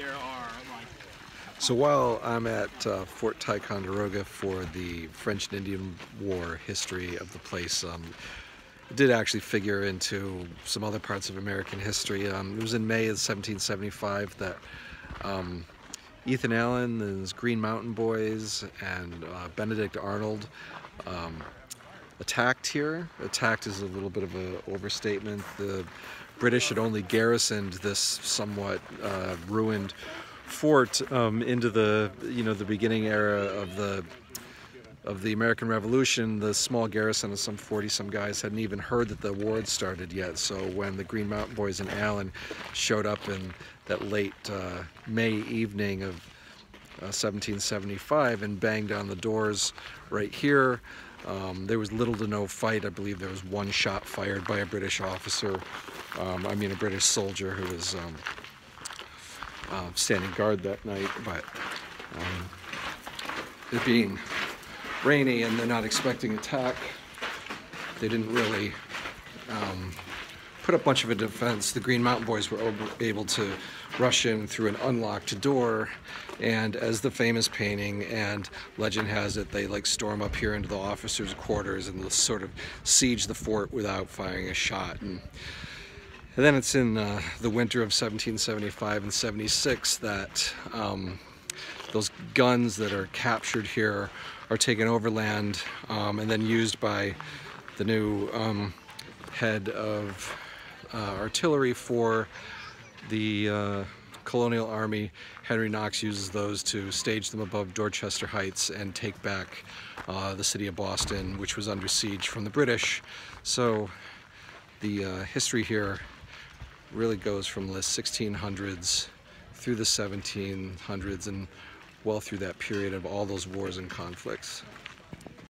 there are like So while I'm at uh, Fort Ticonderoga for the French and Indian War history of the place, um, it did actually figure into some other parts of American history. Um, it was in May of 1775 that um, Ethan Allen and his Green Mountain Boys and uh, Benedict Arnold um, attacked here. Attacked is a little bit of an overstatement. The British had only garrisoned this somewhat uh, ruined fort um, into the you know the beginning era of the of the American Revolution, the small garrison of some 40 some guys hadn't even heard that the war had started yet. So when the Green Mountain Boys and Allen showed up in that late uh, May evening of uh, 1775 and banged on the doors right here, um, there was little to no fight. I believe there was one shot fired by a British officer, um, I mean a British soldier who was um, uh, standing guard that night. But um, it being rainy and they're not expecting attack, they didn't really um, put up much of a defense. The Green Mountain Boys were able to rush in through an unlocked door, and as the famous painting and legend has it, they like storm up here into the officers' quarters and sort of siege the fort without firing a shot. And, and then it's in uh, the winter of 1775 and 76 that um, those guns that are captured here are taken overland um, and then used by the new um, head of artillery for the uh, colonial army. Henry Knox uses those to stage them above Dorchester Heights and take back uh, the city of Boston, which was under siege from the British. So the uh, history here really goes from the 1600s through the 1700s and well through that period of all those wars and conflicts.